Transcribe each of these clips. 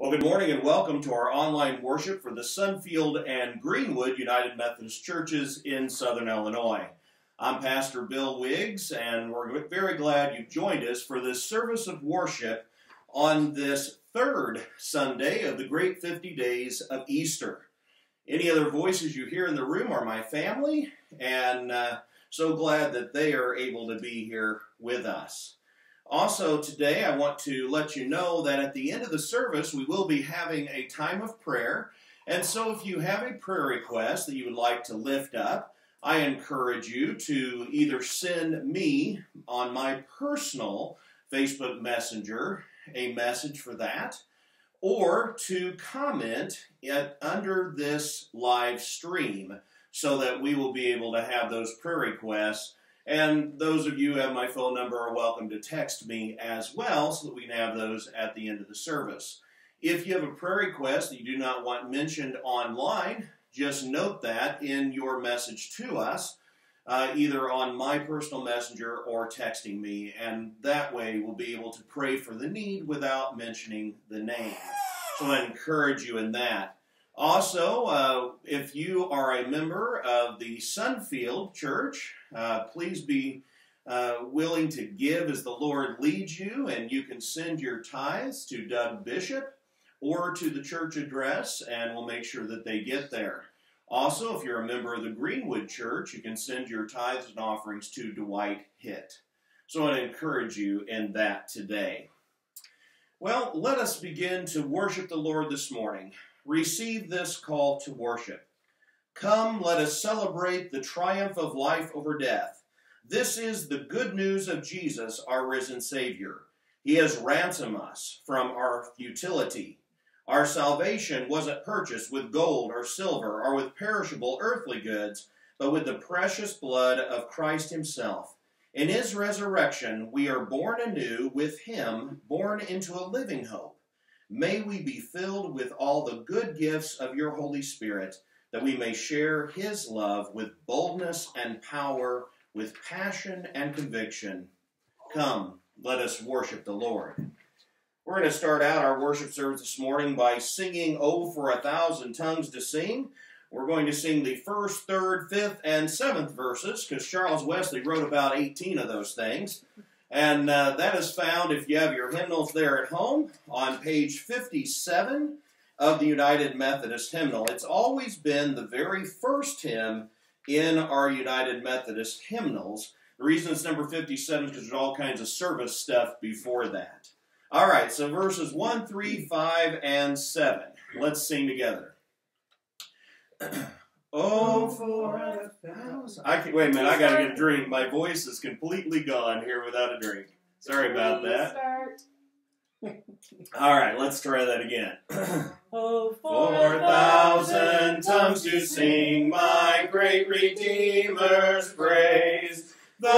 Well, good morning and welcome to our online worship for the Sunfield and Greenwood United Methodist Churches in Southern Illinois. I'm Pastor Bill Wiggs, and we're very glad you've joined us for this service of worship on this third Sunday of the great 50 days of Easter. Any other voices you hear in the room are my family, and uh, so glad that they are able to be here with us. Also, today I want to let you know that at the end of the service, we will be having a time of prayer. And so, if you have a prayer request that you would like to lift up, I encourage you to either send me on my personal Facebook Messenger a message for that, or to comment under this live stream so that we will be able to have those prayer requests and those of you who have my phone number are welcome to text me as well so that we can have those at the end of the service. If you have a prayer request that you do not want mentioned online, just note that in your message to us, uh, either on my personal messenger or texting me, and that way we'll be able to pray for the need without mentioning the name. So I encourage you in that. Also, uh, if you are a member of the Sunfield Church, uh, please be uh, willing to give as the Lord leads you, and you can send your tithes to Doug Bishop or to the church address, and we'll make sure that they get there. Also, if you're a member of the Greenwood Church, you can send your tithes and offerings to Dwight Hitt. So I encourage you in that today. Well, let us begin to worship the Lord this morning. Receive this call to worship. Come, let us celebrate the triumph of life over death. This is the good news of Jesus, our risen Savior. He has ransomed us from our futility. Our salvation wasn't purchased with gold or silver or with perishable earthly goods, but with the precious blood of Christ Himself. In His resurrection, we are born anew with Him, born into a living hope. May we be filled with all the good gifts of your Holy Spirit that we may share his love with boldness and power, with passion and conviction. Come, let us worship the Lord. We're going to start out our worship service this morning by singing Oh for a Thousand Tongues to Sing. We're going to sing the first, third, fifth, and seventh verses because Charles Wesley wrote about 18 of those things. And uh, that is found, if you have your hymnals there at home, on page 57 of the United Methodist hymnal. It's always been the very first hymn in our United Methodist hymnals. The reason it's number 57 is because there's all kinds of service stuff before that. All right, so verses 1, 3, 5, and 7. Let's sing together. Oh, oh, for a thousand. I can, wait a minute, I gotta get a drink. My voice is completely gone here without a drink. Sorry about that. All right, let's try that again. oh oh, for thousand tongues to sing my great Redeemer's praise, the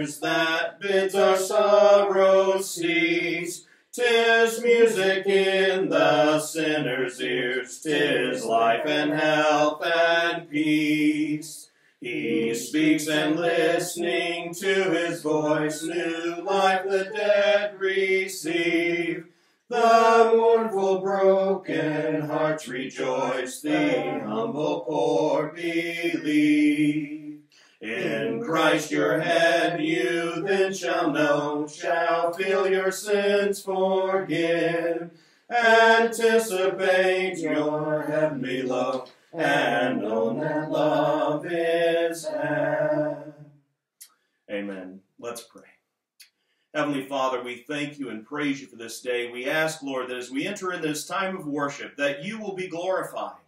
that bids our sorrows cease. Tis music in the sinner's ears, tis life and health and peace. He speaks and listening to his voice, new life the dead receive. The mournful broken hearts rejoice, the humble poor believe. In Christ your head you then shall know, shall feel your sins forgive, anticipate your heavenly love, and know that love is heaven. Amen. Let's pray. Heavenly Father, we thank you and praise you for this day. We ask, Lord, that as we enter in this time of worship, that you will be glorified.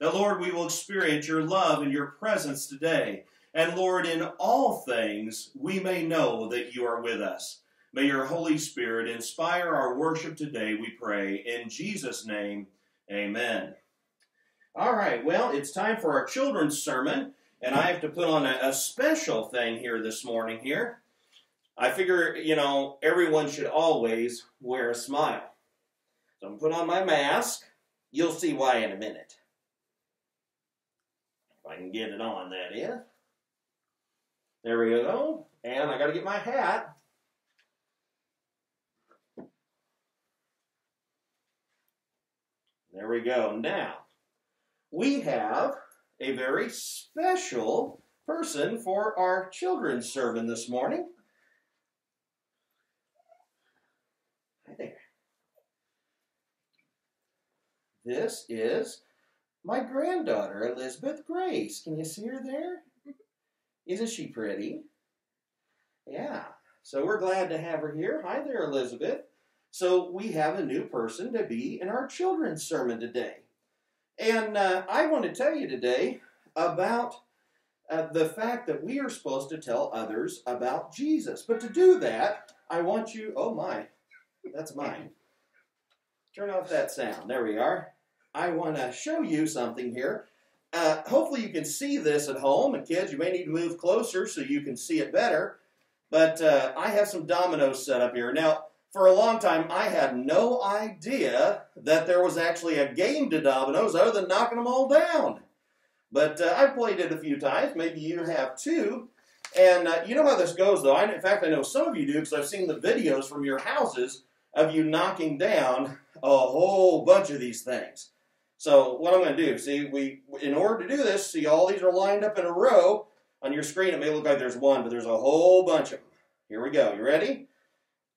That, Lord, we will experience your love and your presence today. And Lord, in all things, we may know that you are with us. May your Holy Spirit inspire our worship today, we pray. In Jesus' name, amen. All right, well, it's time for our children's sermon, and I have to put on a, a special thing here this morning here. I figure, you know, everyone should always wear a smile. So I'm going to put on my mask. You'll see why in a minute. If I can get it on, that is. There we go. And I got to get my hat. There we go. Now, we have a very special person for our children's sermon this morning. Hi there. This is my granddaughter, Elizabeth Grace. Can you see her there? Isn't she pretty? Yeah. So we're glad to have her here. Hi there, Elizabeth. So we have a new person to be in our children's sermon today. And uh, I want to tell you today about uh, the fact that we are supposed to tell others about Jesus. But to do that, I want you, oh my, that's mine. Turn off that sound. There we are. I want to show you something here. Uh, hopefully, you can see this at home. And kids, you may need to move closer so you can see it better. But uh, I have some dominoes set up here. Now, for a long time, I had no idea that there was actually a game to dominoes other than knocking them all down. But uh, I've played it a few times. Maybe you have too. And uh, you know how this goes, though. I, in fact, I know some of you do because I've seen the videos from your houses of you knocking down a whole bunch of these things. So what I'm going to do, see, we in order to do this, see all these are lined up in a row. On your screen, it may look like there's one, but there's a whole bunch of them. Here we go. You ready?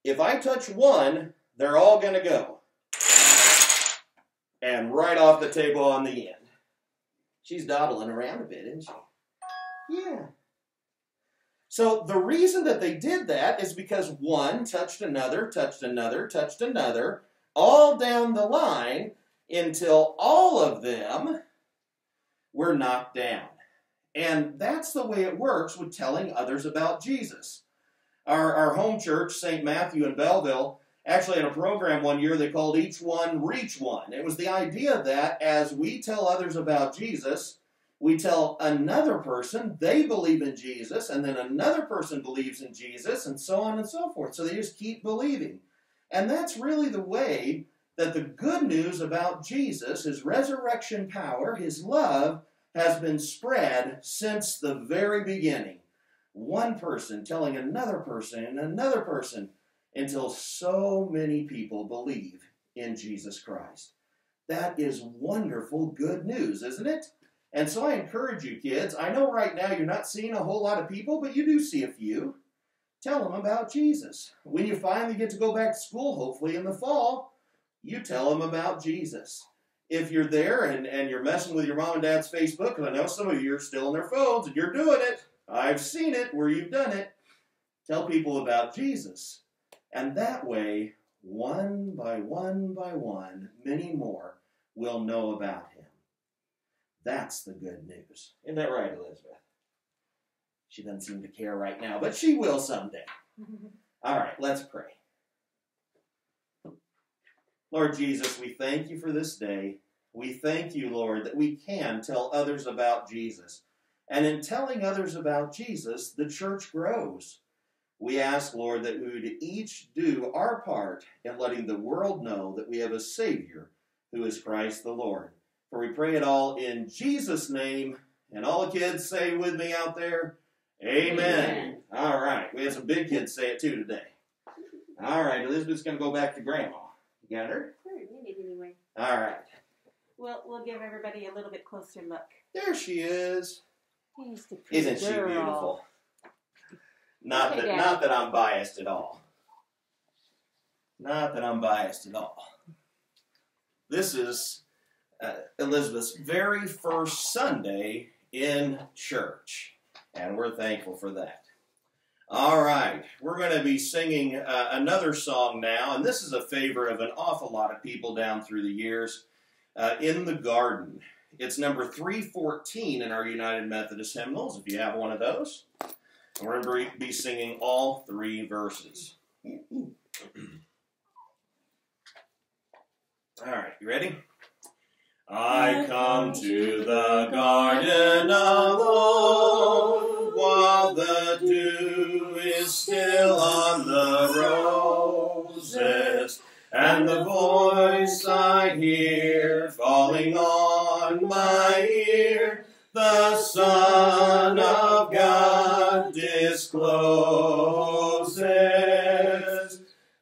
If I touch one, they're all going to go. And right off the table on the end. She's dawdling around a bit, isn't she? Yeah. So the reason that they did that is because one touched another, touched another, touched another, all down the line until all of them were knocked down. And that's the way it works with telling others about Jesus. Our, our home church, St. Matthew in Belleville, actually had a program one year they called Each One Reach One. It was the idea that as we tell others about Jesus, we tell another person they believe in Jesus, and then another person believes in Jesus, and so on and so forth. So they just keep believing. And that's really the way that the good news about Jesus, his resurrection power, his love, has been spread since the very beginning. One person telling another person and another person until so many people believe in Jesus Christ. That is wonderful good news, isn't it? And so I encourage you, kids. I know right now you're not seeing a whole lot of people, but you do see a few. Tell them about Jesus. When you finally get to go back to school, hopefully in the fall, you tell them about Jesus. If you're there and, and you're messing with your mom and dad's Facebook, because I know some of you are still on their phones and you're doing it, I've seen it where you've done it, tell people about Jesus. And that way, one by one by one, many more will know about him. That's the good news. Isn't that right, Elizabeth? She doesn't seem to care right now, but she will someday. All right, let's pray. Lord Jesus, we thank you for this day. We thank you, Lord, that we can tell others about Jesus. And in telling others about Jesus, the church grows. We ask, Lord, that we would each do our part in letting the world know that we have a Savior who is Christ the Lord. For we pray it all in Jesus' name. And all the kids say with me out there, Amen. Amen. All right. We have some big kids say it too today. All right. Elizabeth's going to go back to Grandma. You got her? Sure, need it anyway. All right. We'll, we'll give everybody a little bit closer look. There she is. Here's the pretty Isn't she girl. beautiful? Not Okay, that Dad. not that I'm biased at all. Not that I'm biased at all. This is uh, Elizabeth's very first Sunday in church, and we're thankful for that. All right, we're going to be singing uh, another song now, and this is a favorite of an awful lot of people down through the years. Uh, in the Garden. It's number 314 in our United Methodist hymnals, if you have one of those. And we're going to be singing all three verses. All right, you ready? I come to the garden alone while the dew is still on the roses, and the voice I hear falling on my ear, the Son of God discloses,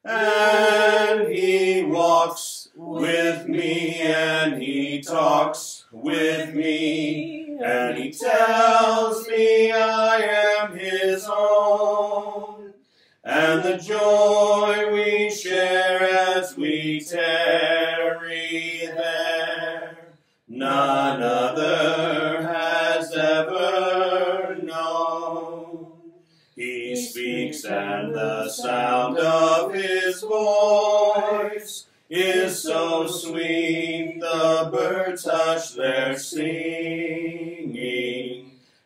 and he walks with me, and he talks with me, and he tells me I am his own, and the joy we share as we tarry there, none other has ever known. He speaks, and the sound of his voice is so sweet, the birds hush their singing,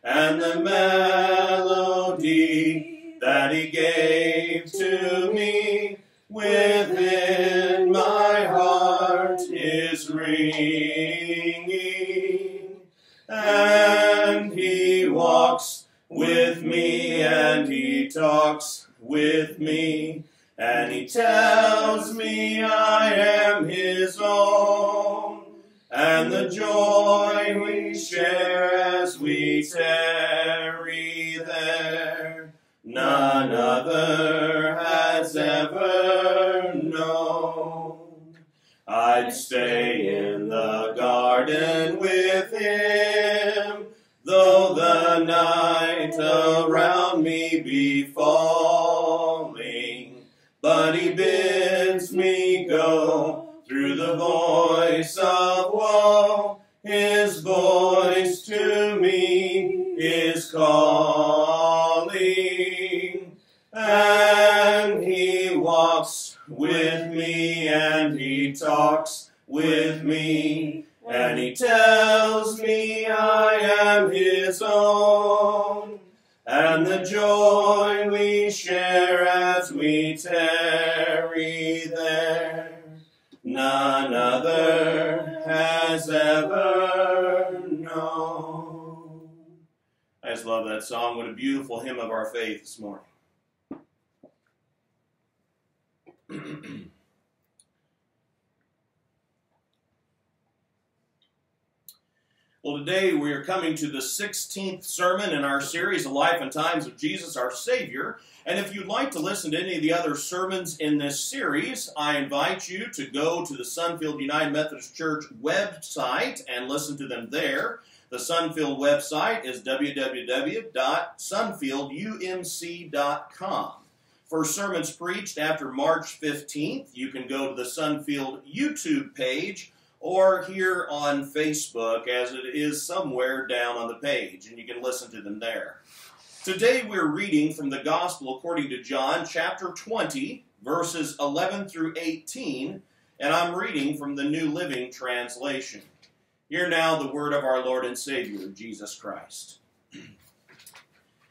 and the melody that he gave within my heart is ringing, and he walks with me, and he talks with me. And he tells me I am his own, and the joy we share as we tarry there, none other has ever known. I'd stay in the garden with him, though the night around me be falling. But he bids me go through the voice of woe. His voice to me is calling, and he walks with me, and he talks with me, and he tells me I am his own, and the joy we share as we tarry there, none other has ever known. I just love that song. What a beautiful hymn of our faith this morning. Well, today we are coming to the 16th sermon in our series, The Life and Times of Jesus, our Savior. And if you'd like to listen to any of the other sermons in this series, I invite you to go to the Sunfield United Methodist Church website and listen to them there. The Sunfield website is www.sunfieldumc.com. For sermons preached after March 15th, you can go to the Sunfield YouTube page or here on Facebook, as it is somewhere down on the page, and you can listen to them there. Today we're reading from the Gospel according to John, chapter 20, verses 11 through 18, and I'm reading from the New Living Translation. Hear now the word of our Lord and Savior, Jesus Christ.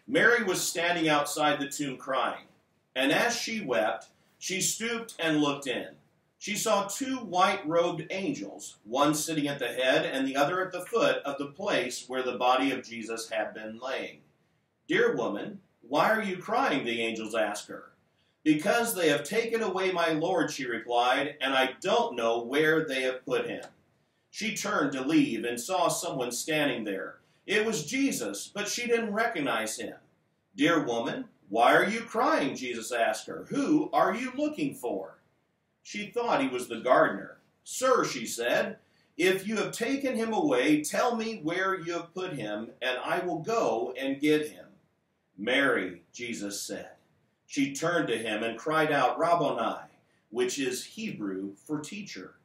Mary was standing outside the tomb crying, and as she wept, she stooped and looked in she saw two white robed angels, one sitting at the head and the other at the foot of the place where the body of Jesus had been laying. Dear woman, why are you crying? the angels asked her. Because they have taken away my Lord, she replied, and I don't know where they have put him. She turned to leave and saw someone standing there. It was Jesus, but she didn't recognize him. Dear woman, why are you crying? Jesus asked her. Who are you looking for? She thought he was the gardener. Sir, she said, if you have taken him away, tell me where you have put him, and I will go and get him. Mary, Jesus said. She turned to him and cried out, Rabboni, which is Hebrew for teacher.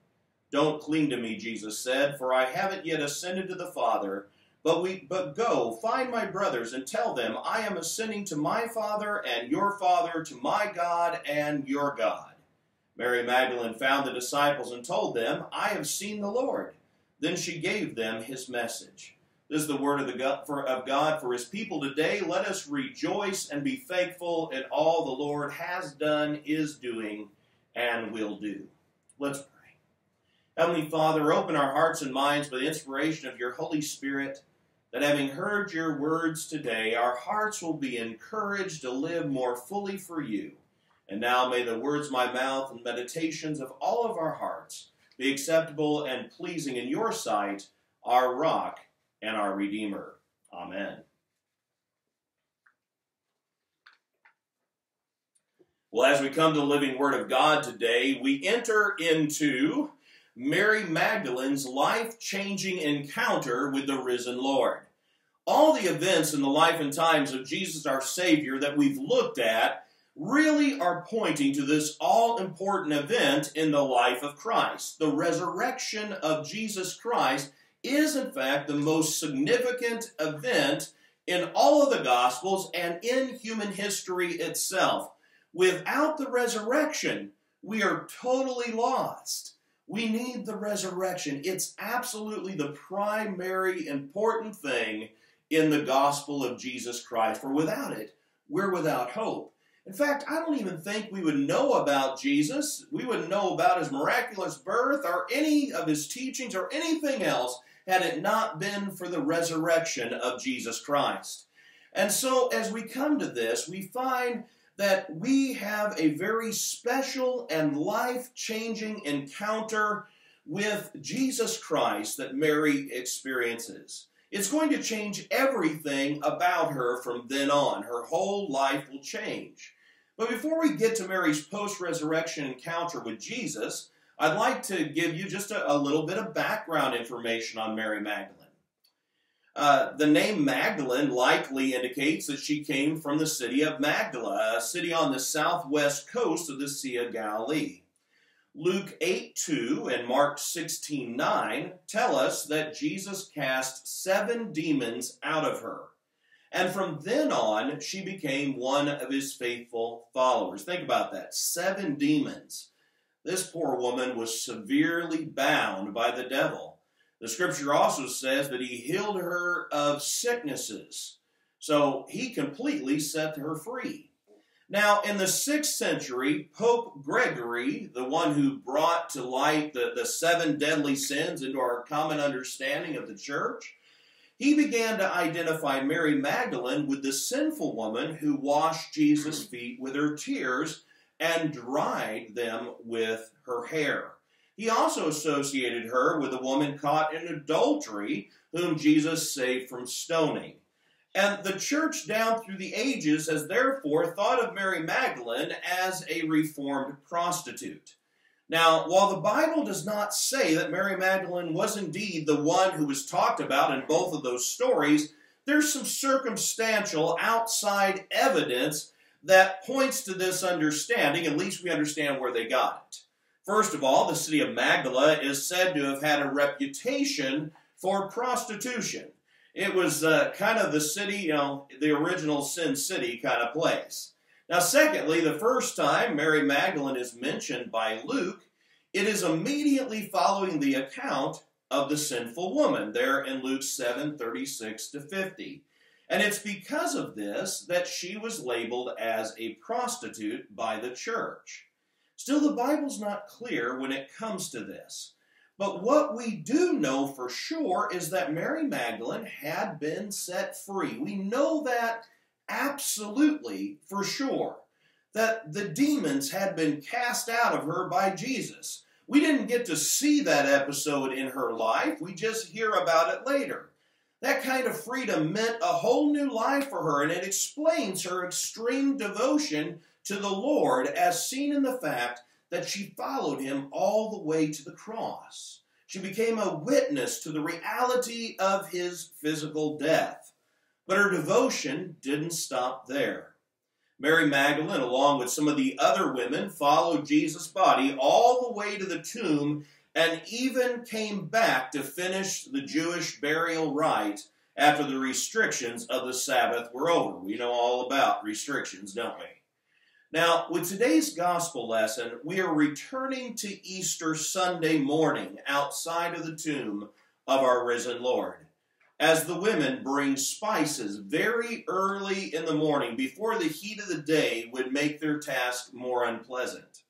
Don't cling to me, Jesus said, for I haven't yet ascended to the Father. But we but go, find my brothers, and tell them, I am ascending to my Father and your Father, to my God and your God. Mary Magdalene found the disciples and told them, I have seen the Lord. Then she gave them his message. This is the word of, the God, for, of God for his people today. Let us rejoice and be thankful in all the Lord has done, is doing, and will do. Let's pray. Heavenly Father, open our hearts and minds by the inspiration of your Holy Spirit, that having heard your words today, our hearts will be encouraged to live more fully for you and now may the words of my mouth and meditations of all of our hearts be acceptable and pleasing in your sight, our rock and our Redeemer. Amen. Well, as we come to the living Word of God today, we enter into Mary Magdalene's life changing encounter with the risen Lord. All the events in the life and times of Jesus our Savior that we've looked at really are pointing to this all important event in the life of Christ. The resurrection of Jesus Christ is, in fact, the most significant event in all of the Gospels and in human history itself. Without the resurrection, we are totally lost. We need the resurrection. It's absolutely the primary important thing in the gospel of Jesus Christ. For without it, we're without hope. In fact, I don't even think we would know about Jesus. We wouldn't know about his miraculous birth or any of his teachings or anything else had it not been for the resurrection of Jesus Christ. And so, as we come to this, we find that we have a very special and life changing encounter with Jesus Christ that Mary experiences. It's going to change everything about her from then on. Her whole life will change. But before we get to Mary's post resurrection encounter with Jesus, I'd like to give you just a, a, little bit of background information on Mary Magdalene. Uh, the name Magdalene likely indicates that she came from the city of Magdala, a city on the southwest coast of the Sea of Galilee. Luke 8 2 and Mark 16 9 tell us that Jesus cast seven demons out of her. And from then on, she became one of his faithful followers. Think about that seven demons. This poor woman was severely bound by the devil. The scripture also says that he healed her of sicknesses. So he completely set her free. Now, in the 6th century, Pope Gregory, the one who brought to light the, the seven deadly sins into our common understanding of the church, he began to identify Mary Magdalene with the sinful woman who washed Jesus' feet with her tears and dried them with her hair. He also associated her with a woman caught in adultery, whom Jesus saved from stoning. And the church down through the ages has therefore thought of Mary Magdalene as a reformed prostitute. Now, while the Bible does not say that Mary Magdalene was indeed the one who was talked about in both of those stories, there's some circumstantial outside evidence that points to this understanding. At least we understand where they got it. First of all, the city of Magdala is said to have had a reputation for prostitution. It was uh, kind of the city, you know, the original Sin City kind of place. Now, secondly, the first time Mary Magdalene is mentioned by Luke, it is immediately following the account of the sinful woman there in Luke 7 36 to 50. And it's because of this that she was labeled as a prostitute by the church. Still, the Bible's not clear when it comes to this. But what we do know for sure is that Mary Magdalene had been set free. We know that absolutely for sure. That the demons had been cast out of her by Jesus. We didn't get to see that episode in her life, we just hear about it later. That kind of freedom meant a whole new life for her, and it explains her extreme devotion to the Lord as seen in the fact that she followed him all the way to the cross. She became a witness to the reality of his physical death. But her devotion didn't stop there. Mary Magdalene, along with some of the other women, followed Jesus' body all the way to the tomb and even came back to finish the Jewish burial rite after the restrictions of the Sabbath were over. We know all about restrictions, don't we? Now, with today's gospel lesson, we are returning to Easter Sunday morning outside of the tomb of our risen Lord. As the women bring spices very early in the morning before the heat of the day would make their task more unpleasant.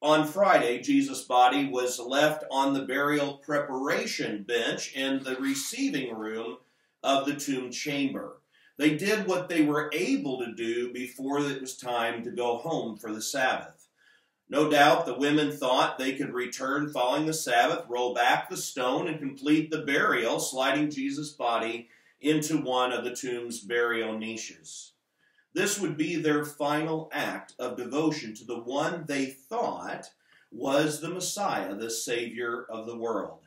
On Friday, Jesus' body was left on the burial preparation bench in the receiving room of the tomb chamber. They did what they were able to do before it was time to go home for the Sabbath. No doubt the women thought they could return following the Sabbath, roll back the stone, and complete the burial, sliding Jesus' body into one of the tomb's burial niches. This would be their final act of devotion to the one they thought was the Messiah, the Savior of the world.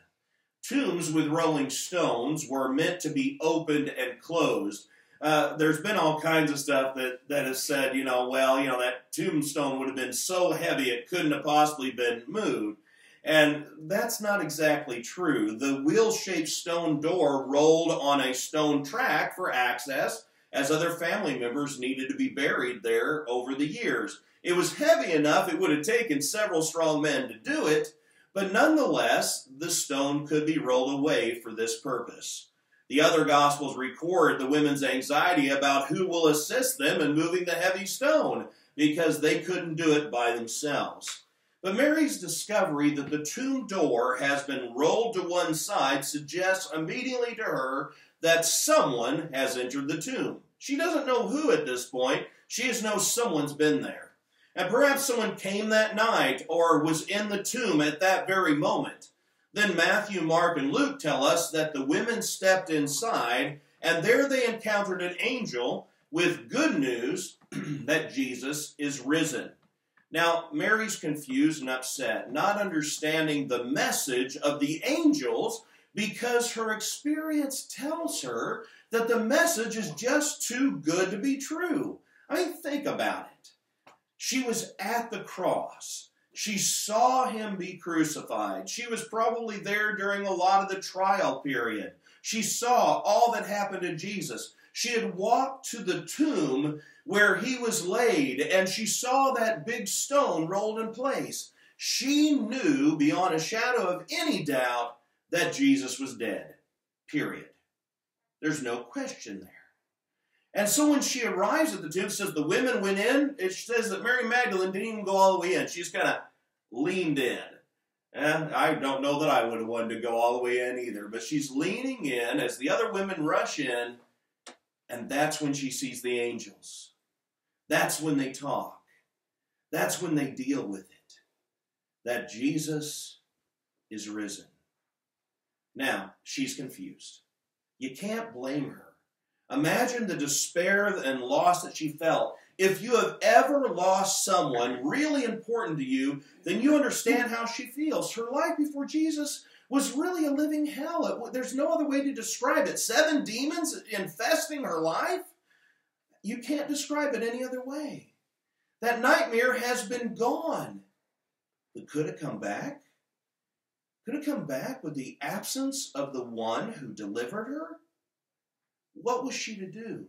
Tombs with rolling stones were meant to be opened and closed. Uh, there's been all kinds of stuff that, that has said, you know, well, you know, that tombstone would have been so heavy it couldn't have possibly been moved. And that's not exactly true. The wheel shaped stone door rolled on a stone track for access, as other family members needed to be buried there over the years. It was heavy enough it would have taken several strong men to do it, but nonetheless, the stone could be rolled away for this purpose. The other Gospels record the women's anxiety about who will assist them in moving the heavy stone because they couldn't do it by themselves. But Mary's discovery that the tomb door has been rolled to one side suggests immediately to her that someone has entered the tomb. She doesn't know who at this point, she just knows someone's been there. And perhaps someone came that night or was in the tomb at that very moment. Then Matthew, Mark, and Luke tell us that the women stepped inside, and there they encountered an angel with good news that Jesus is risen. Now, Mary's confused and upset, not understanding the message of the angels because her experience tells her that the message is just too good to be true. I mean, think about it. She was at the cross. She saw him be crucified. She was probably there during a lot of the trial period. She saw all that happened to Jesus. She had walked to the tomb where he was laid, and she saw that big stone rolled in place. She knew beyond a shadow of any doubt that Jesus was dead. Period. There's no question there. And so when she arrives at the tomb, says the women went in. It says that Mary Magdalene didn't even go all the way in. She just kind of leaned in. And I don't know that I would have wanted to go all the way in either. But she's leaning in as the other women rush in. And that's when she sees the angels. That's when they talk. That's when they deal with it. That Jesus is risen. Now, she's confused. You can't blame her. Imagine the despair and loss that she felt. If you have ever lost someone really important to you, then you understand how she feels. Her life before Jesus was really a living hell. It, there's no other way to describe it. Seven demons infesting her life? You can't describe it any other way. That nightmare has been gone. But could it come back? Could it come back with the absence of the one who delivered her? What was she to do?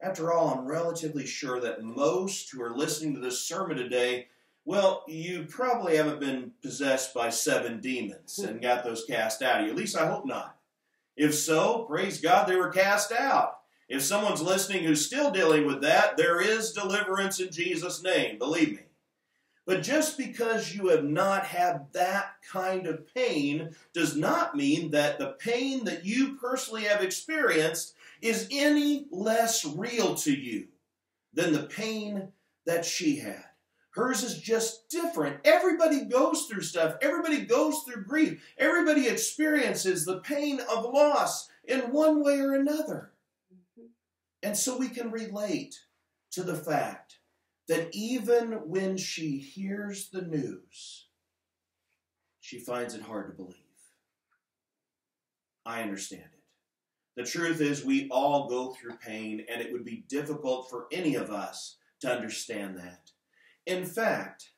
After all, I'm relatively sure that most who are listening to this sermon today, well, you probably haven't been possessed by seven demons and got those cast out of you. At least I hope not. If so, praise God, they were cast out. If someone's listening who's still dealing with that, there is deliverance in Jesus' name, believe me. But just because you have not had that kind of pain does not mean that the pain that you personally have experienced is any less real to you than the pain that she had. Hers is just different. Everybody goes through stuff. Everybody goes through grief. Everybody experiences the pain of loss in one way or another. Mm-hmm. And so we can relate to the fact that even when she hears the news, she finds it hard to believe. I understand it. The truth is, we all go through pain, and it would be difficult for any of us to understand that. In fact,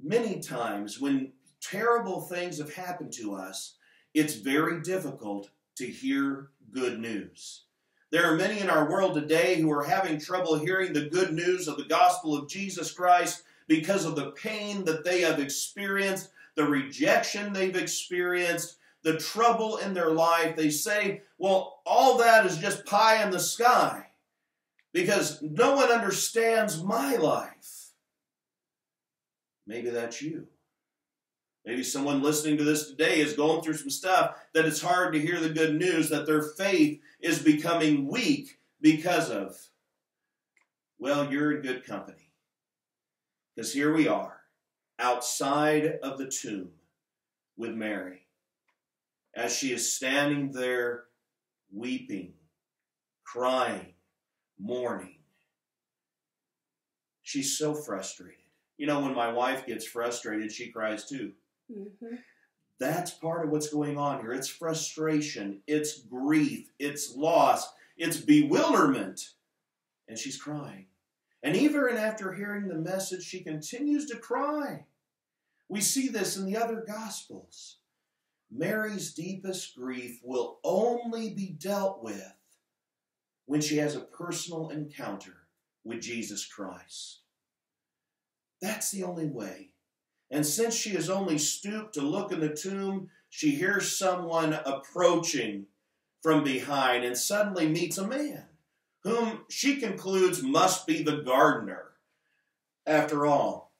many times when terrible things have happened to us, it's very difficult to hear good news. There are many in our world today who are having trouble hearing the good news of the gospel of Jesus Christ because of the pain that they have experienced, the rejection they've experienced, the trouble in their life. They say, well, all that is just pie in the sky because no one understands my life. Maybe that's you. Maybe someone listening to this today is going through some stuff that it's hard to hear the good news that their faith is becoming weak because of. Well, you're in good company. Because here we are. outside of the tomb with Mary as she is standing there weeping, crying, mourning. She's so frustrated. You know, when my wife gets frustrated, she cries too. Mm-hmm. That's part of what's going on here. It's frustration, it's grief, it's loss, it's bewilderment. And she's crying. And even after hearing the message, she continues to cry. We see this in the other Gospels. Mary's deepest grief will only be dealt with when she has a personal encounter with Jesus Christ. That's the only way. And since she has only stooped to look in the tomb, she hears someone approaching from behind and suddenly meets a man whom she concludes must be the gardener. After all,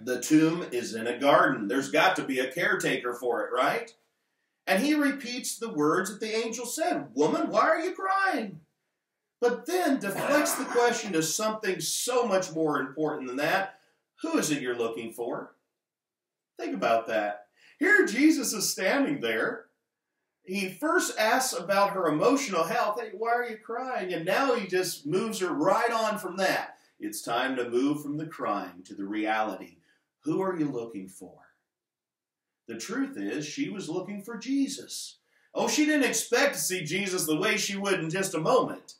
the tomb is in a garden. There's got to be a caretaker for it, right? And he repeats the words that the angel said Woman, why are you crying? But then deflects the question to something so much more important than that. Who is it you're looking for? Think about that. Here Jesus is standing there. He first asks about her emotional health. Hey, why are you crying? And now he just moves her right on from that. It's time to move from the crying to the reality. Who are you looking for? The truth is, she was looking for Jesus. Oh, she didn't expect to see Jesus the way she would in just a moment.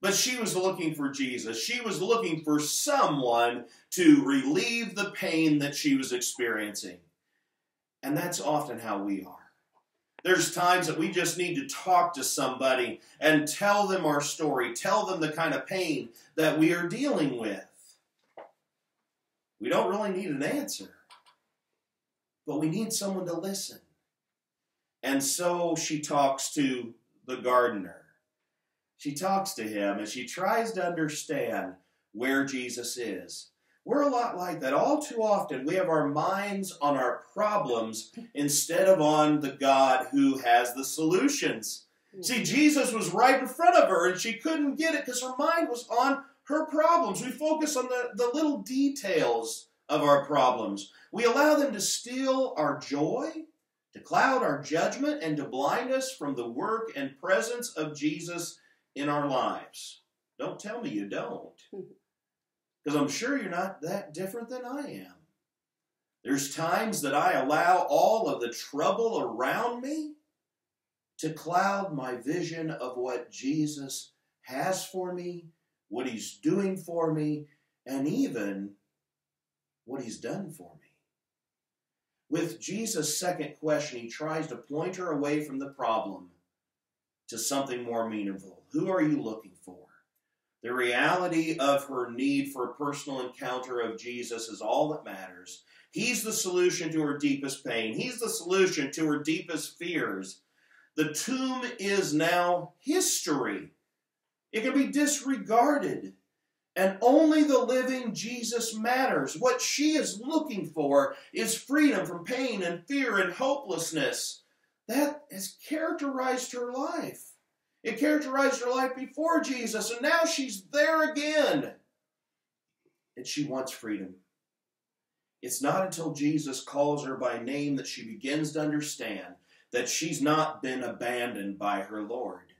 But she was looking for Jesus. She was looking for someone to relieve the pain that she was experiencing. And that's often how we are. There's times that we just need to talk to somebody and tell them our story, tell them the kind of pain that we are dealing with. We don't really need an answer, but we need someone to listen. And so she talks to the gardener. She talks to him and she tries to understand where Jesus is. We're a lot like that. All too often, we have our minds on our problems instead of on the God who has the solutions. See, mm-hmm. Jesus was right in front of her and she couldn't get it because her mind was on her problems. We focus on the, the little details of our problems. We allow them to steal our joy, to cloud our judgment, and to blind us from the work and presence of Jesus in our lives. Don't tell me you don't. Because I'm sure you're not that different than I am. There's times that I allow all of the trouble around me to cloud my vision of what Jesus has for me, what he's doing for me, and even what he's done for me. With Jesus' second question, he tries to point her away from the problem to something more meaningful. Who are you looking for? The reality of her need for a personal encounter of Jesus is all that matters. He's the solution to her deepest pain, He's the solution to her deepest fears. The tomb is now history, it can be disregarded. And only the living Jesus matters. What she is looking for is freedom from pain and fear and hopelessness. That has characterized her life. It characterized her life before Jesus, and now she's there again. And she wants freedom. It's not until Jesus calls her by name that she begins to understand that she's not been abandoned by her Lord.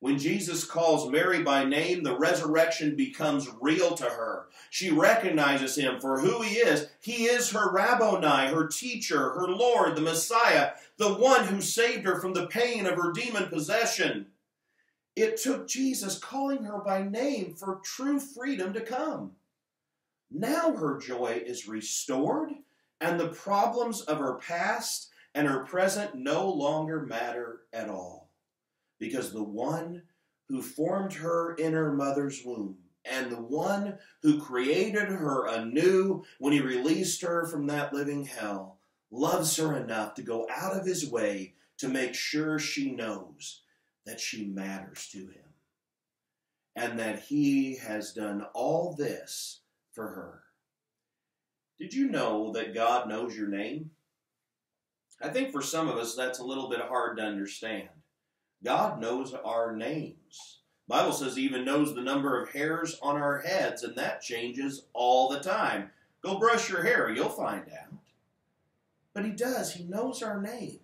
When Jesus calls Mary by name, the resurrection becomes real to her. She recognizes him for who he is. He is her Rabboni, her teacher, her Lord, the Messiah, the one who saved her from the pain of her demon possession. It took Jesus calling her by name for true freedom to come. Now her joy is restored, and the problems of her past and her present no longer matter at all because the one who formed her in her mother's womb and the one who created her anew when he released her from that living hell loves her enough to go out of his way to make sure she knows that she matters to him and that he has done all this for her. Did you know that God knows your name? I think for some of us that's a little bit hard to understand. God knows our names. Bible says he even knows the number of hairs on our heads, and that changes all the time. Go brush your hair, you'll find out. But he does, he knows our name.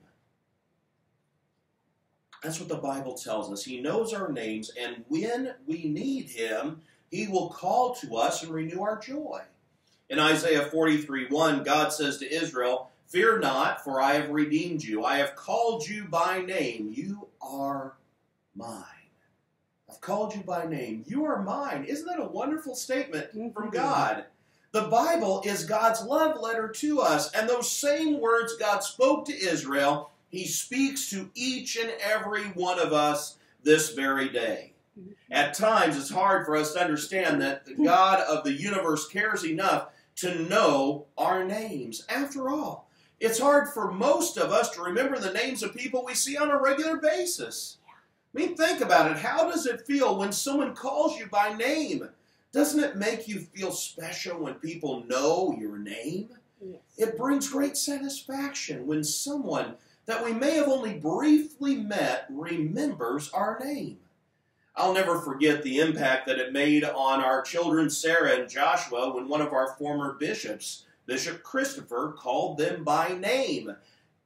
That's what the Bible tells us. He knows our names, and when we need him, he will call to us and renew our joy. In Isaiah 43 1, God says to Israel, Fear not, for I have redeemed you. I have called you by name. You are mine. I've called you by name. You are mine. Isn't that a wonderful statement from mm-hmm. God? The Bible is God's love letter to us, and those same words God spoke to Israel, He speaks to each and every one of us this very day. At times, it's hard for us to understand that the God of the universe cares enough to know our names. After all, it's hard for most of us to remember the names of people we see on a regular basis. I mean, think about it. How does it feel when someone calls you by name? Doesn't it make you feel special when people know your name? Yes. It brings great satisfaction when someone that we may have only briefly met remembers our name. I'll never forget the impact that it made on our children, Sarah and Joshua, when one of our former bishops, Bishop Christopher, called them by name.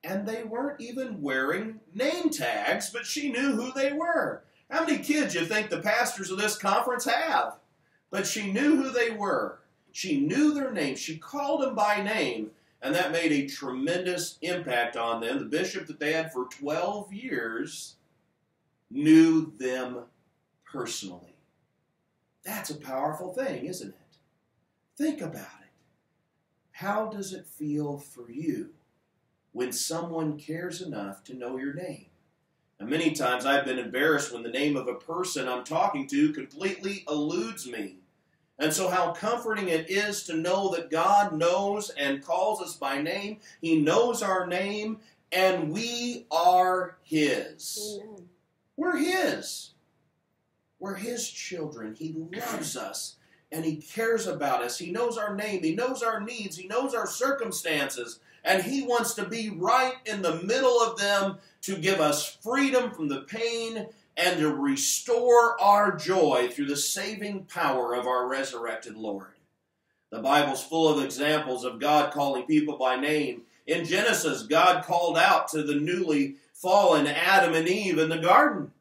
And they weren't even wearing name tags, but she knew who they were. How many kids do you think the pastors of this conference have? But she knew who they were. She knew their names. She called them by name, and that made a tremendous impact on them. The bishop that they had for 12 years knew them personally. That's a powerful thing, isn't it? Think about it. How does it feel for you when someone cares enough to know your name? And many times I've been embarrassed when the name of a person I'm talking to completely eludes me. And so, how comforting it is to know that God knows and calls us by name. He knows our name, and we are His. Amen. We're His. We're His children. He loves us and He cares about us. He knows our name. He knows our needs. He knows our circumstances. And He wants to be right in the middle of them to give us freedom from the pain and to restore our joy through the saving power of our resurrected Lord. The Bible's full of examples of God calling people by name. In Genesis, God called out to the newly fallen Adam and Eve in the garden.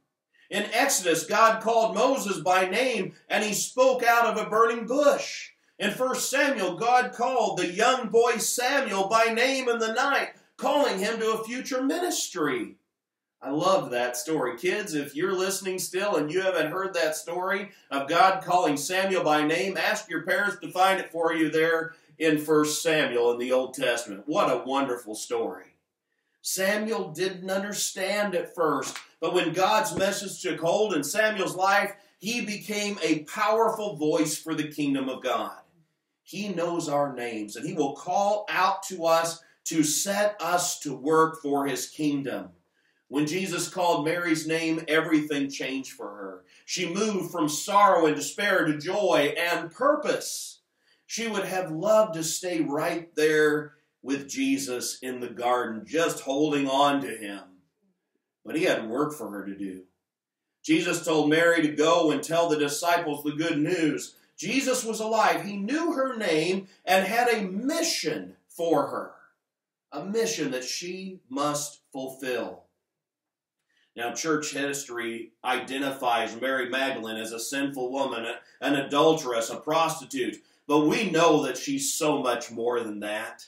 In Exodus, God called Moses by name and he spoke out of a burning bush. In 1 Samuel, God called the young boy Samuel by name in the night, calling him to a future ministry. I love that story. Kids, if you're listening still and you haven't heard that story of God calling Samuel by name, ask your parents to find it for you there in 1 Samuel in the Old Testament. What a wonderful story. Samuel didn't understand at first, but when God's message took hold in Samuel's life, he became a powerful voice for the kingdom of God. He knows our names, and he will call out to us to set us to work for his kingdom. When Jesus called Mary's name, everything changed for her. She moved from sorrow and despair to joy and purpose. She would have loved to stay right there with Jesus in the garden, just holding on to him. But he had work for her to do. Jesus told Mary to go and tell the disciples the good news. Jesus was alive. He knew her name and had a mission for her, a mission that she must fulfill. Now, church history identifies Mary Magdalene as a sinful woman, an adulteress, a prostitute, but we know that she's so much more than that.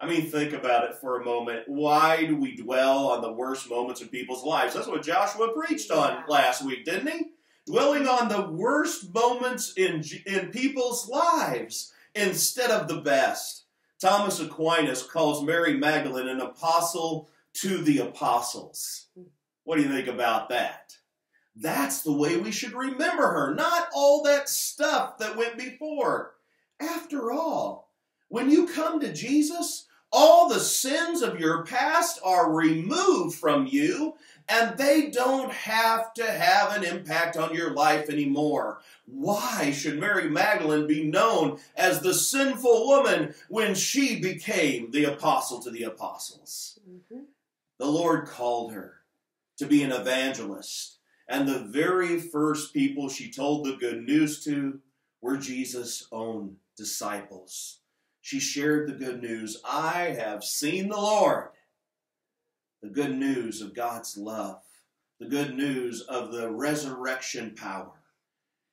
I mean, think about it for a moment. Why do we dwell on the worst moments in people's lives? That's what Joshua preached on last week, didn't he? Dwelling on the worst moments in, in people's lives instead of the best. Thomas Aquinas calls Mary Magdalene an apostle to the apostles. Hmm. What do you think about that? That's the way we should remember her, not all that stuff that went before. After all, when you come to Jesus, all the sins of your past are removed from you, and they don't have to have an impact on your life anymore. Why should Mary Magdalene be known as the sinful woman when she became the apostle to the apostles? Mhm. The Lord called her to be an evangelist. And the very first people she told the good news to were Jesus' own disciples. She shared the good news I have seen the Lord. The good news of God's love, the good news of the resurrection power.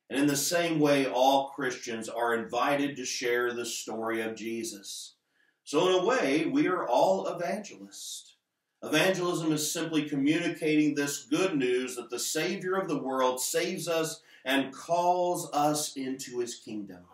And in the same way, all Christians are invited to share the story of Jesus. So, in a way, we are all evangelists. Evangelism is simply communicating this good news that the Savior of the world saves us and calls us into his kingdom.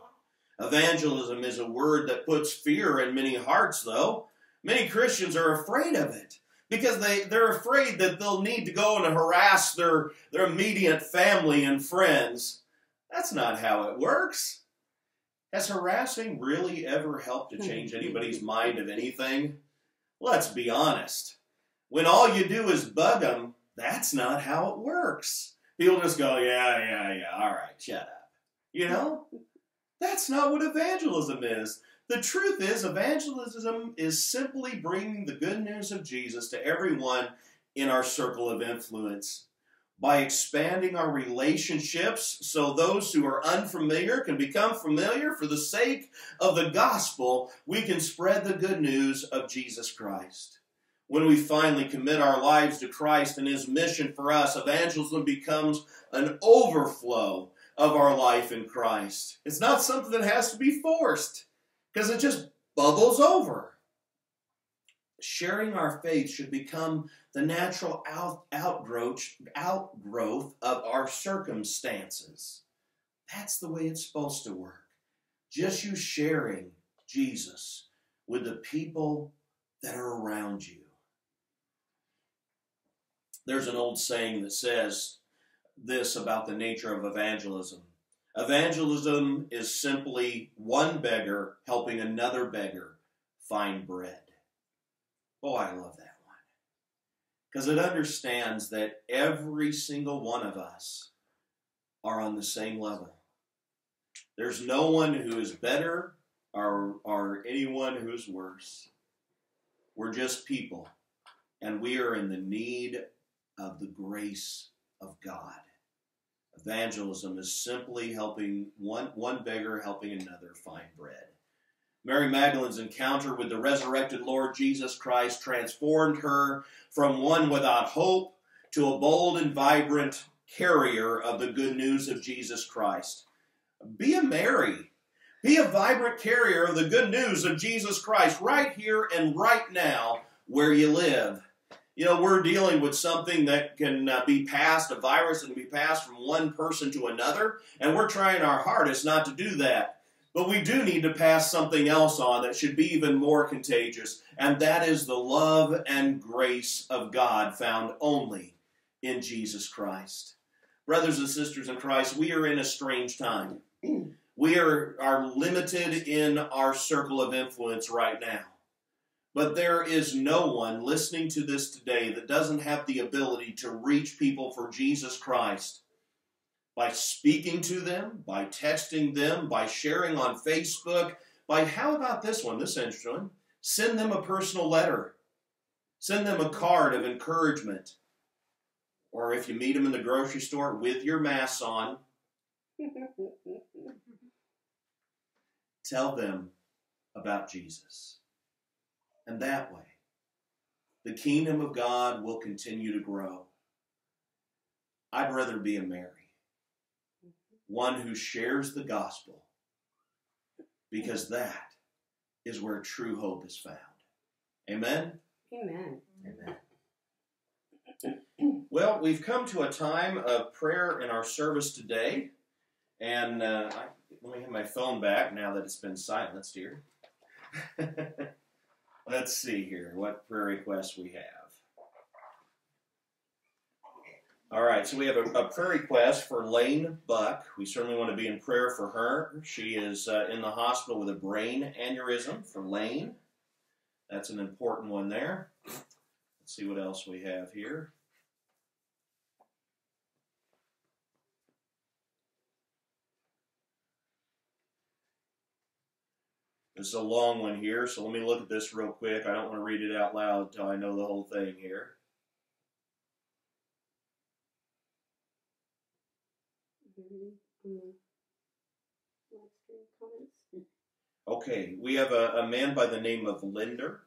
Evangelism is a word that puts fear in many hearts, though. Many Christians are afraid of it because they, they're afraid that they'll need to go and harass their, their immediate family and friends. That's not how it works. Has harassing really ever helped to change anybody's mind of anything? Let's be honest. When all you do is bug them, that's not how it works. People just go, yeah, yeah, yeah, all right, shut up. You know? That's not what evangelism is. The truth is, evangelism is simply bringing the good news of Jesus to everyone in our circle of influence by expanding our relationships so those who are unfamiliar can become familiar for the sake of the gospel, we can spread the good news of Jesus Christ. When we finally commit our lives to Christ and His mission for us, evangelism becomes an overflow of our life in Christ. It's not something that has to be forced because it just bubbles over. Sharing our faith should become the natural out, outgrowth, outgrowth of our circumstances. That's the way it's supposed to work. Just you sharing Jesus with the people that are around you. There's an old saying that says this about the nature of evangelism. Evangelism is simply one beggar helping another beggar find bread. Oh, I love that one. Because it understands that every single one of us are on the same level. There's no one who is better or, or anyone who's worse. We're just people, and we are in the need of the grace of God. Evangelism is simply helping one, one beggar helping another find bread. Mary Magdalene's encounter with the resurrected Lord Jesus Christ transformed her from one without hope to a bold and vibrant carrier of the good news of Jesus Christ. Be a Mary. Be a vibrant carrier of the good news of Jesus Christ right here and right now where you live you know, we're dealing with something that can uh, be passed, a virus that can be passed from one person to another, and we're trying our hardest not to do that. But we do need to pass something else on that should be even more contagious, and that is the love and grace of God found only in Jesus Christ. Brothers and sisters in Christ, we are in a strange time. We are, are limited in our circle of influence right now. But there is no one listening to this today that doesn't have the ability to reach people for Jesus Christ by speaking to them, by texting them, by sharing on Facebook, by how about this one, this interesting Send them a personal letter. Send them a card of encouragement. Or if you meet them in the grocery store with your mask on, tell them about Jesus. And that way, the kingdom of God will continue to grow. I'd rather be a Mary, one who shares the gospel, because that is where true hope is found. Amen? Amen. Amen. Well, we've come to a time of prayer in our service today. And uh, I, let me have my phone back now that it's been silenced here. Let's see here what prayer requests we have. All right, so we have a, a, prayer request for Lane Buck. We certainly want to be in prayer for her. She is uh, in the hospital with a brain aneurysm for Lane. That's an important one there. Let's see what else we have here. This is a long one here, so let me look at this real quick. I don't want to read it out loud until I know the whole thing here. Okay, we have a, a man by the name of Linder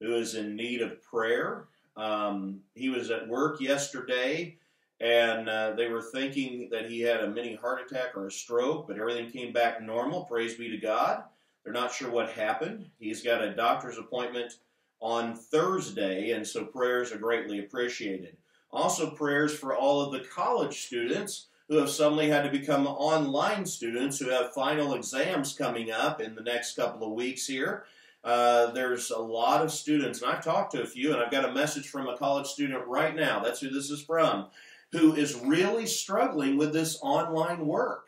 who is in need of prayer. Um, he was at work yesterday and uh, they were thinking that he had a mini heart attack or a stroke, but everything came back normal. Praise be to God. They're not sure what happened. He's got a doctor's appointment on Thursday, and so prayers are greatly appreciated. Also, prayers for all of the college students who have suddenly had to become online students who have final exams coming up in the next couple of weeks here. Uh, there's a lot of students, and I've talked to a few, and I've got a message from a college student right now. That's who this is from, who is really struggling with this online work.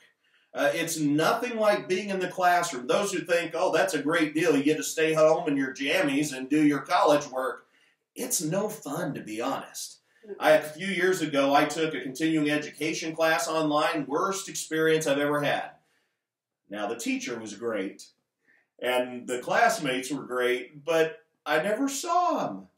Uh, it's nothing like being in the classroom. Those who think, oh, that's a great deal, you get to stay home in your jammies and do your college work, it's no fun, to be honest. I, a few years ago, I took a continuing education class online, worst experience I've ever had. Now, the teacher was great, and the classmates were great, but I never saw them.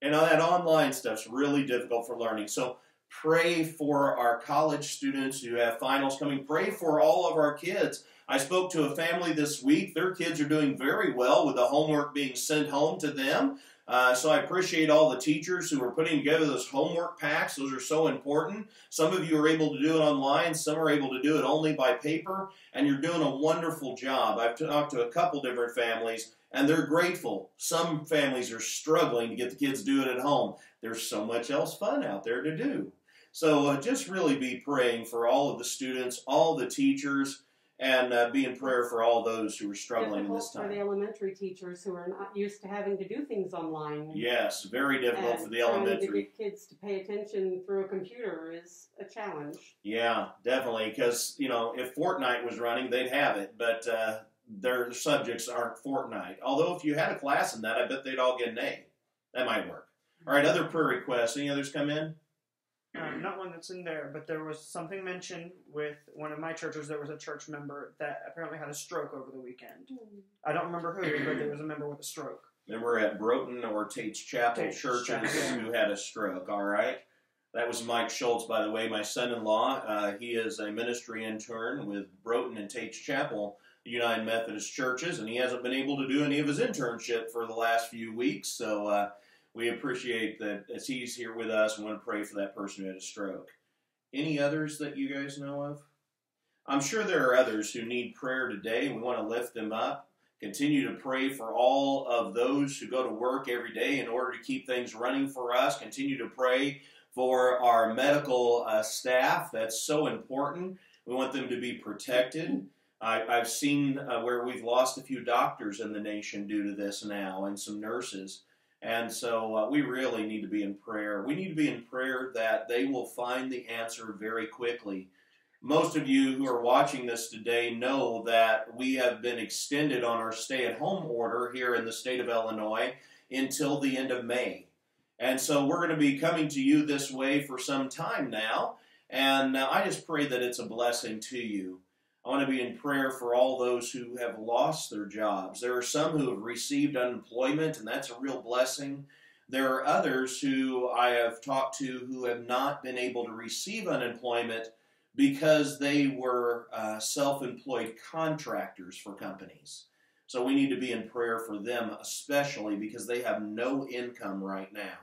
And that online stuff's really difficult for learning. So pray for our college students who have finals coming. Pray for all of our kids. I spoke to a family this week. Their kids are doing very well with the homework being sent home to them. Uh, so I appreciate all the teachers who are putting together those homework packs. Those are so important. Some of you are able to do it online. Some are able to do it only by paper, and you're doing a wonderful job. I've talked to a couple different families, and they're grateful. Some families are struggling to get the kids to do it at home. There's so much else fun out there to do. So uh, just really be praying for all of the students, all the teachers, and uh, be in prayer for all those who are struggling difficult in this time. for the elementary teachers who are not used to having to do things online. Yes, very difficult for the elementary. to get kids to pay attention through a computer is a challenge. Yeah, definitely. Because you know, if Fortnite was running, they'd have it, but uh, their subjects aren't Fortnite. Although, if you had a class in that, I bet they'd all get an A. That might work. All right, other prayer requests. Any others come in? Um, not one that's in there, but there was something mentioned with one of my churches. There was a church member that apparently had a stroke over the weekend. I don't remember who, but there was a member with a stroke. Then we're at Broughton or Tate's Chapel Tate's churches Chapel. who had a stroke. All right. That was Mike Schultz, by the way, my son-in-law. Uh, he is a ministry intern with Broughton and Tate's Chapel United Methodist churches, and he hasn't been able to do any of his internship for the last few weeks. So uh, we appreciate that as he's here with us. We want to pray for that person who had a stroke. Any others that you guys know of? I'm sure there are others who need prayer today. We want to lift them up. Continue to pray for all of those who go to work every day in order to keep things running for us. Continue to pray for our medical uh, staff. That's so important. We want them to be protected. I, I've seen uh, where we've lost a few doctors in the nation due to this now and some nurses. And so uh, we really need to be in prayer. We need to be in prayer that they will find the answer very quickly. Most of you who are watching this today know that we have been extended on our stay at home order here in the state of Illinois until the end of May. And so we're going to be coming to you this way for some time now. And uh, I just pray that it's a blessing to you. I want to be in prayer for all those who have lost their jobs. There are some who have received unemployment, and that's a real blessing. There are others who I have talked to who have not been able to receive unemployment because they were uh, self employed contractors for companies. So we need to be in prayer for them, especially because they have no income right now.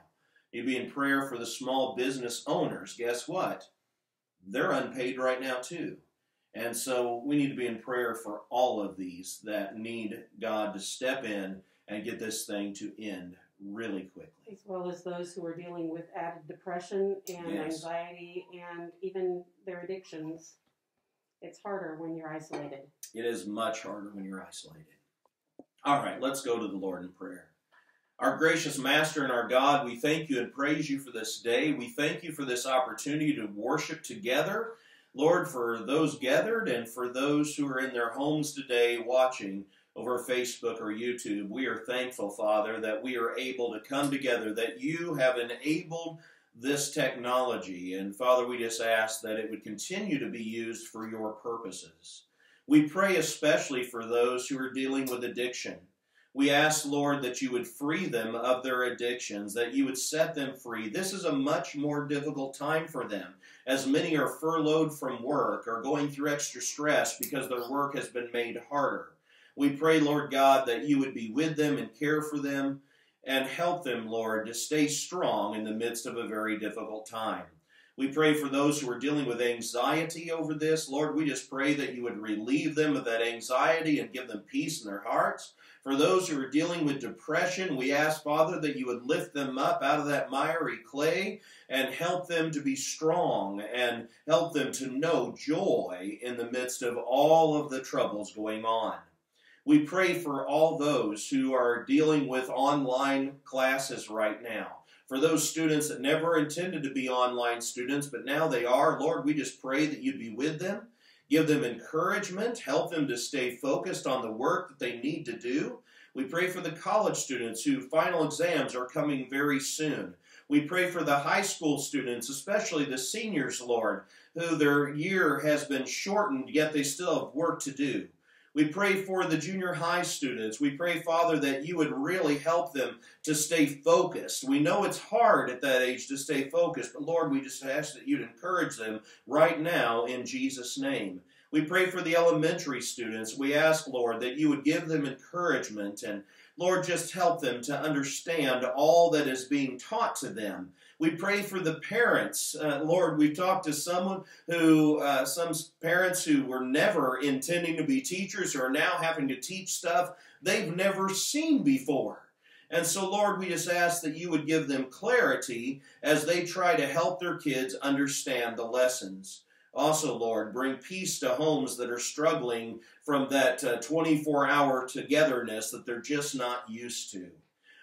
You be in prayer for the small business owners. Guess what? They're unpaid right now, too. And so we need to be in prayer for all of these that need God to step in and get this thing to end really quickly. As well as those who are dealing with added depression and Yes. anxiety and even their addictions. It's harder when you're isolated. It is much harder when you're isolated. All right, let's go to the Lord in prayer. Our gracious Master and our God, we thank you and praise you for this day. We thank you for this opportunity to worship together. Lord, for those gathered and for those who are in their homes today watching over Facebook or YouTube, we are thankful, Father, that we are able to come together, that you have enabled this technology. And Father, we just ask that it would continue to be used for your purposes. We pray especially for those who are dealing with addiction. We ask, Lord, that you would free them of their addictions, that you would set them free. This is a much more difficult time for them, as many are furloughed from work or going through extra stress because their work has been made harder. We pray, Lord God, that you would be with them and care for them and help them, Lord, to stay strong in the midst of a very difficult time. We pray for those who are dealing with anxiety over this. Lord, we just pray that you would relieve them of that anxiety and give them peace in their hearts. For those who are dealing with depression, we ask, Father, that you would lift them up out of that miry clay and help them to be strong and help them to know joy in the midst of all of the troubles going on. We pray for all those who are dealing with online classes right now for those students that never intended to be online students, but now they are. Lord, we just pray that you'd be with them, give them encouragement, help them to stay focused on the work that they need to do. We pray for the college students whose final exams are coming very soon. We pray for the high school students, especially the seniors, Lord, who their year has been shortened, yet they still have work to do. We pray for the junior high students. We pray, Father, that you would really help them to stay focused. We know it's hard at that age to stay focused, but Lord, we just ask that you'd encourage them right now in Jesus' name. We pray for the elementary students. We ask, Lord, that you would give them encouragement and, Lord, just help them to understand all that is being taught to them. We pray for the parents. Uh, Lord, we've talked to someone who, uh, some parents who were never intending to be teachers are now having to teach stuff they've never seen before. And so, Lord, we just ask that you would give them clarity as they try to help their kids understand the lessons. Also, Lord, bring peace to homes that are struggling from that 24 uh, hour togetherness that they're just not used to.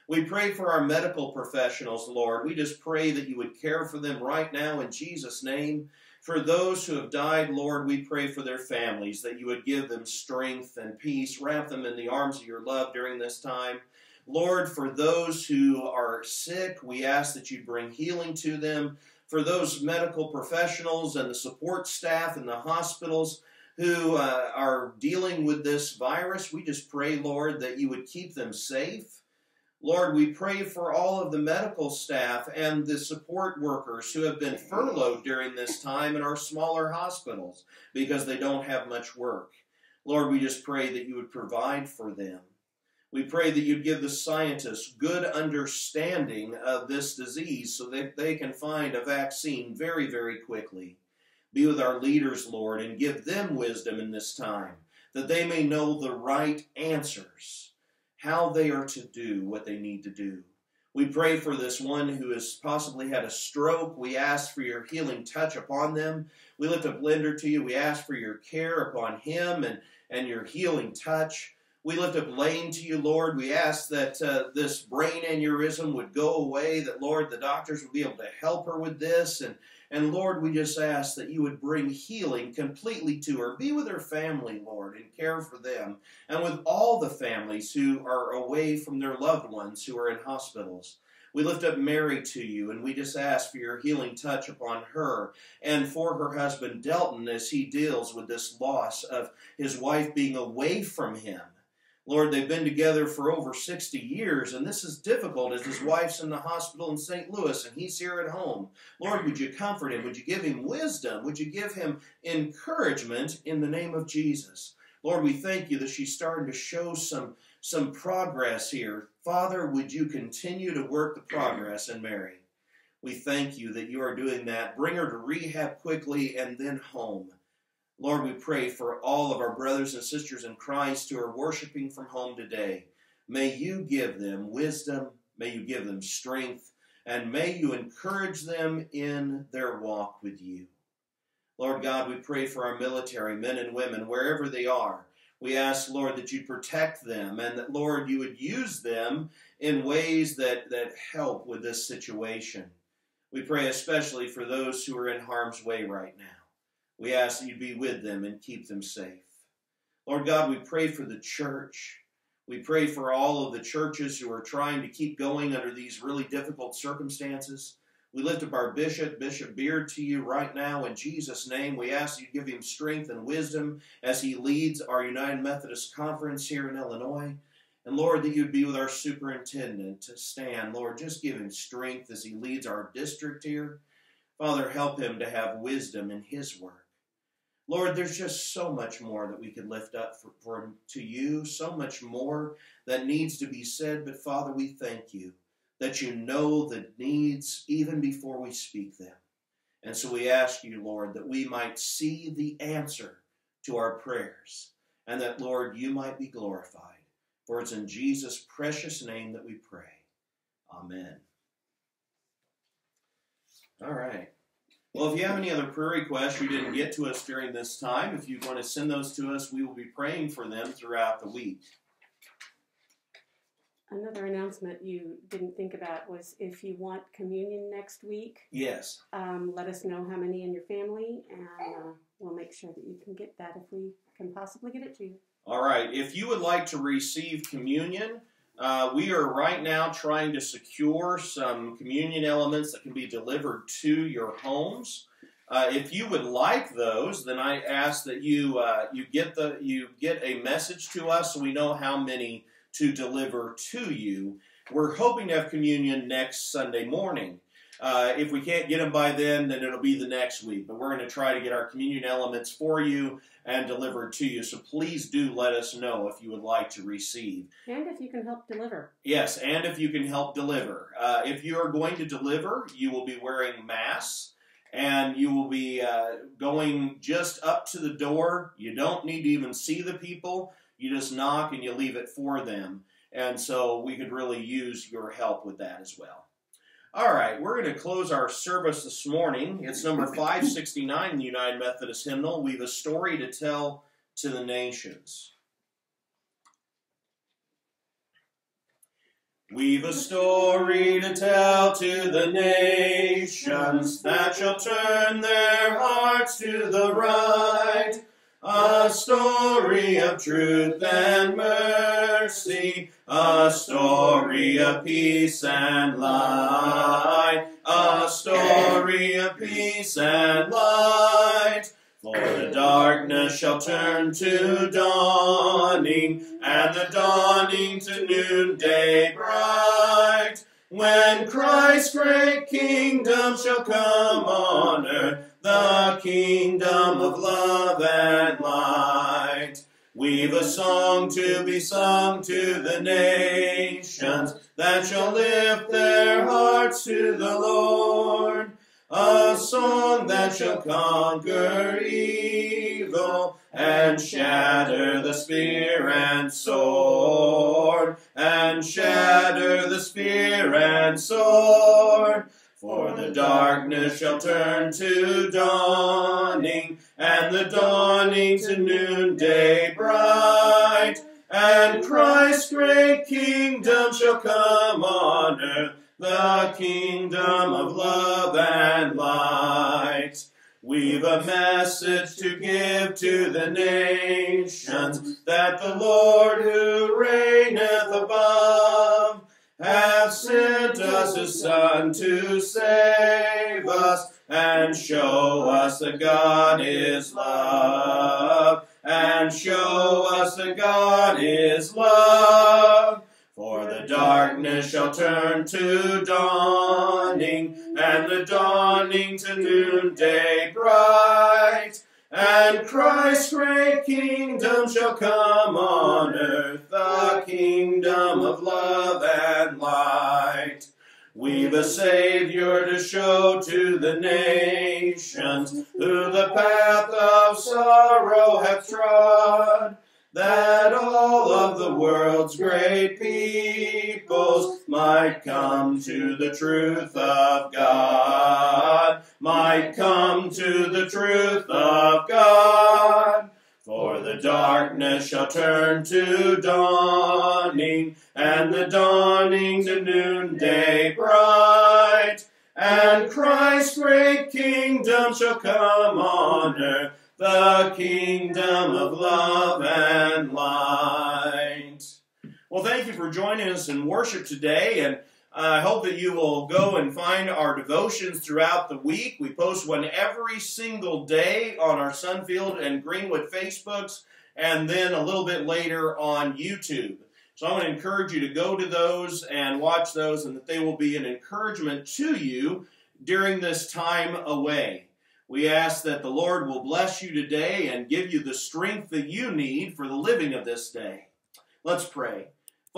We pray for our medical professionals, Lord. We just pray that you would care for them right now in Jesus' name. For those who have died, Lord, we pray for their families, that you would give them strength and peace. Wrap them in the arms of your love during this time. Lord, for those who are sick, we ask that you bring healing to them. For those medical professionals and the support staff in the hospitals who uh, are dealing with this virus, we just pray, Lord, that you would keep them safe Lord, we pray for all of the medical staff and the support workers who have been furloughed during this time in our smaller hospitals because they don't have much work. Lord, we just pray that you would provide for them. We pray that you'd give the scientists good understanding of this disease so that they can find a vaccine very, very quickly. Be with our leaders, Lord, and give them wisdom in this time that they may know the right answers how they are to do what they need to do. We pray for this one who has possibly had a stroke. We ask for your healing touch upon them. We lift up Linder to you. We ask for your care upon him and, and your healing touch. We lift up Lane to you, Lord. We ask that uh, this brain aneurysm would go away, that, Lord, the doctors would be able to help her with this, and and Lord, we just ask that you would bring healing completely to her. Be with her family, Lord, and care for them. And with all the families who are away from their loved ones who are in hospitals. We lift up Mary to you and we just ask for your healing touch upon her and for her husband Delton as he deals with this loss of his wife being away from him. Lord, they've been together for over 60 years, and this is difficult as his wife's in the hospital in St. Louis and he's here at home. Lord, would you comfort him? Would you give him wisdom? Would you give him encouragement in the name of Jesus? Lord, we thank you that she's starting to show some, some progress here. Father, would you continue to work the progress in Mary? We thank you that you are doing that. Bring her to rehab quickly and then home. Lord, we pray for all of our brothers and sisters in Christ who are worshiping from home today. May you give them wisdom, may you give them strength, and may you encourage them in their walk with you. Lord God, we pray for our military men and women wherever they are. We ask, Lord, that you protect them and that, Lord, you would use them in ways that, that help with this situation. We pray especially for those who are in harm's way right now. We ask that you be with them and keep them safe. Lord God, we pray for the church. We pray for all of the churches who are trying to keep going under these really difficult circumstances. We lift up our bishop, Bishop Beard, to you right now in Jesus' name. We ask you to give him strength and wisdom as he leads our United Methodist Conference here in Illinois. And Lord, that you'd be with our superintendent to stand. Lord, just give him strength as he leads our district here. Father, help him to have wisdom in his work. Lord, there's just so much more that we could lift up for, for to you, so much more that needs to be said. But Father, we thank you that you know the needs even before we speak them. And so we ask you, Lord, that we might see the answer to our prayers, and that, Lord, you might be glorified. For it's in Jesus' precious name that we pray. Amen. All right. Well, if you have any other prayer requests you didn't get to us during this time, if you want to send those to us, we will be praying for them throughout the week. Another announcement you didn't think about was if you want communion next week, Yes. um, let us know how many in your family, and uh, we'll make sure that you can get that if we can possibly get it to you. All right. If you would like to receive communion, uh, we are right now trying to secure some communion elements that can be delivered to your homes. Uh, if you would like those, then I ask that you uh, you get the you get a message to us so we know how many to deliver to you. We're hoping to have communion next Sunday morning. Uh, if we can't get them by then, then it'll be the next week. But we're going to try to get our communion elements for you and delivered to you. So please do let us know if you would like to receive. And if you can help deliver. Yes, and if you can help deliver. Uh, if you are going to deliver, you will be wearing masks and you will be uh, going just up to the door. You don't need to even see the people. You just knock and you leave it for them. And so we could really use your help with that as well. All right, we're going to close our service this morning. It's number 569 in the United Methodist Hymnal. We've a story to tell to the nations. We've a story to tell to the nations that shall turn their hearts to the right. A story of truth and mercy, a story of peace and light, a story of peace and light. For the darkness shall turn to dawning, and the dawning to noonday bright. When Christ's great kingdom shall come on earth, the kingdom of love and light. We've a song to be sung to the nations that shall lift their hearts to the Lord. A song that shall conquer evil and shatter the spear and sword, and shatter the spear and sword. For the darkness shall turn to dawning, and the dawning to noonday bright. And Christ's great kingdom shall come on earth, the kingdom of love and light. We've a message to give to the nations, that the Lord who reigneth above hath sent us his Son to save us and show us that God is love, and show us that God is love. For the darkness shall turn to dawning, and the dawning to noonday bright. And Christ's great kingdom shall come on earth, the kingdom of love and light. We've a Savior to show to the nations, who the path of sorrow hath trod, that all of the world's great peoples might come to the truth of God, might come to the truth of God. For the darkness shall turn to dawning, and the dawning to noonday bright. And Christ's great kingdom shall come on earth, the kingdom of love and light. Well, thank you for joining us in worship today, and Uh, I hope that you will go and find our devotions throughout the week. We post one every single day on our Sunfield and Greenwood Facebooks, and then a little bit later on YouTube. So I want to encourage you to go to those and watch those, and that they will be an encouragement to you during this time away. We ask that the Lord will bless you today and give you the strength that you need for the living of this day. Let's pray.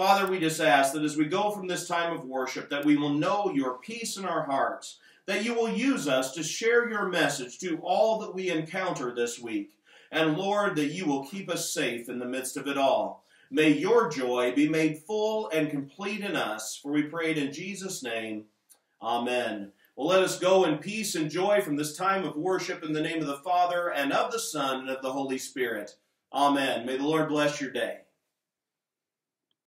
Father, we just ask that as we go from this time of worship, that we will know your peace in our hearts, that you will use us to share your message to all that we encounter this week. And Lord, that you will keep us safe in the midst of it all. May your joy be made full and complete in us, for we pray it in Jesus' name. Amen. Well, let us go in peace and joy from this time of worship in the name of the Father, and of the Son, and of the Holy Spirit. Amen. May the Lord bless your day.